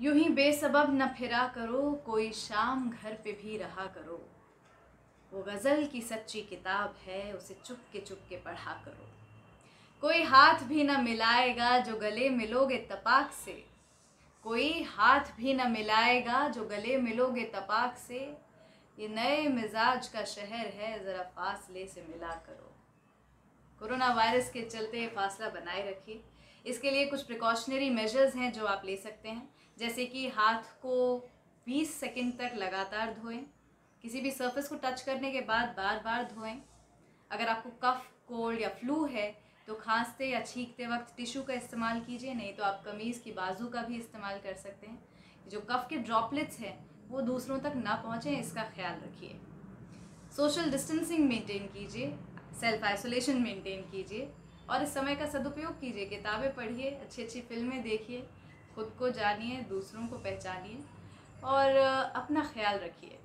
यूँ ही बेसबब न फिरा करो, कोई शाम घर पे भी रहा करो। वो गज़ल की सच्ची किताब है, उसे चुप के चुप के पढ़ा करो। कोई हाथ भी न मिलाएगा जो गले मिलोगे तपाक से। कोई हाथ भी न मिलाएगा जो गले मिलोगे तपाक से। ये नए मिजाज का शहर है, ज़रा फासले से मिला करो। कोरोना वायरस के चलते फासला बनाए रखिए। इसके लिए कुछ प्रिकॉशनरी मेजर्स हैं जो आप ले सकते हैं। जैसे कि हाथ को 20 सेकंड तक लगातार धोएँ, किसी भी सरफेस को टच करने के बाद बार बार धोएँ। अगर आपको कफ कोल्ड या फ्लू है तो खांसते या छींकते वक्त टिश्यू का इस्तेमाल कीजिए, नहीं तो आप कमीज़ की बाजू का भी इस्तेमाल कर सकते हैं। जो कफ के ड्रॉपलेट्स हैं, वो दूसरों तक ना पहुँचें, इसका ख्याल रखिए। सोशल डिस्टेंसिंग मेंटेन कीजिए सेल्फ आइसोलेशन मेंटेन कीजिए, और इस समय का सदुपयोग कीजिए, किताबें पढ़िए अच्छी अच्छी फ़िल्में देखिए खुद को जानिए दूसरों को पहचानिए और अपना ख्याल रखिए।